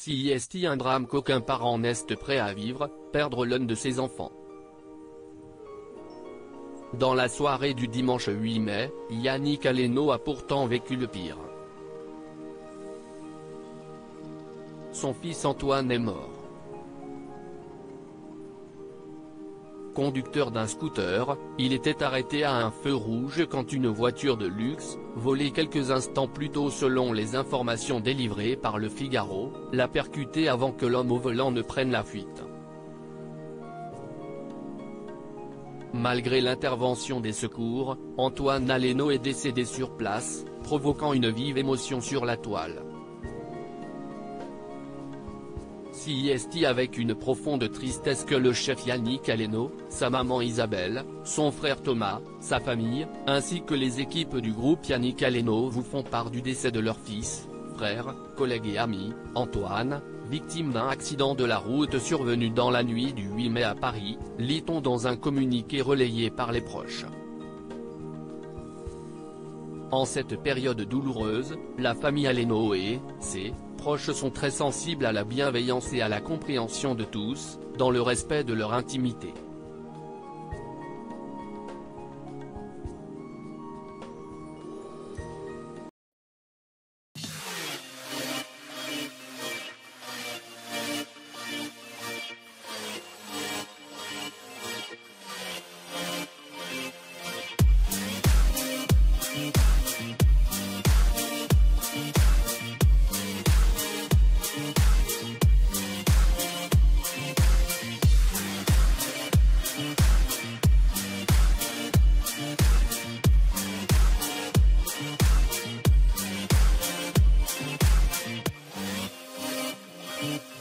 Si est un drame qu'aucun parent n'est prêt à vivre, perdre l'un de ses enfants. Dans la soirée du dimanche 8 mai, Yannick Aleno a pourtant vécu le pire. Son fils Antoine est mort. Conducteur d'un scooter, il était arrêté à un feu rouge quand une voiture de luxe, volée quelques instants plus tôt selon les informations délivrées par le Figaro, l'a percuté avant que l'homme au volant ne prenne la fuite. Malgré l'intervention des secours, Antoine Aleno est décédé sur place, provoquant une vive émotion sur la toile. Si est avec une profonde tristesse que le chef Yannick Aleno, sa maman Isabelle, son frère Thomas, sa famille, ainsi que les équipes du groupe Yannick Aleno vous font part du décès de leur fils, frère, collègue et ami, Antoine, victime d'un accident de la route survenu dans la nuit du 8 mai à Paris, lit-on dans un communiqué relayé par les proches. En cette période douloureuse, la famille Aleno et, ses, proches sont très sensibles à la bienveillance et à la compréhension de tous, dans le respect de leur intimité. Bye.